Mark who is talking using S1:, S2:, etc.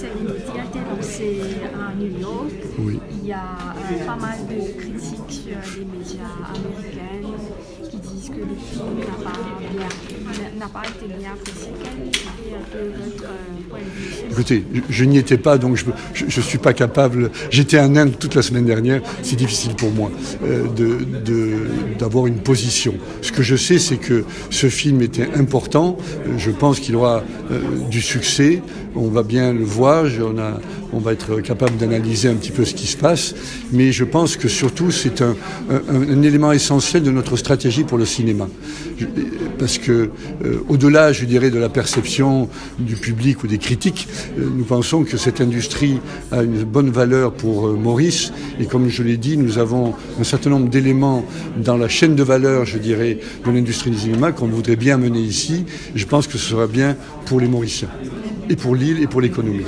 S1: c'est une théâtre à New York. Il y a euh, pas mal de critiques euh, sur les médias américains, que le film n'a pas, été bien apprécié.
S2: Euh, Écoutez, je, n'y étais pas, donc je ne suis pas capable. J'étais en Inde toute la semaine dernière. C'est difficile pour moi euh, d'avoir une position. Ce que je sais, c'est que ce film était important. Euh, Je pense qu'il aura euh, du succès. On va bien le voir. On, a- on va être capable d'analyser un petit peu ce qui se passe. Mais je pense que surtout, c'est un, élément essentiel de notre stratégie pour le cinéma. Parce que, euh, au-delà, je dirais, de la perception du public ou des critiques, euh, nous pensons que cette industrie a une bonne valeur pour euh, Maurice. Et comme je l'ai dit, nous avons un certain nombre d'éléments dans la chaîne de valeur, je dirais, de l'industrie du cinéma qu'on voudrait bien mener ici. Je pense que ce sera bien pour les Mauriciens, et pour l'île, et pour l'économie.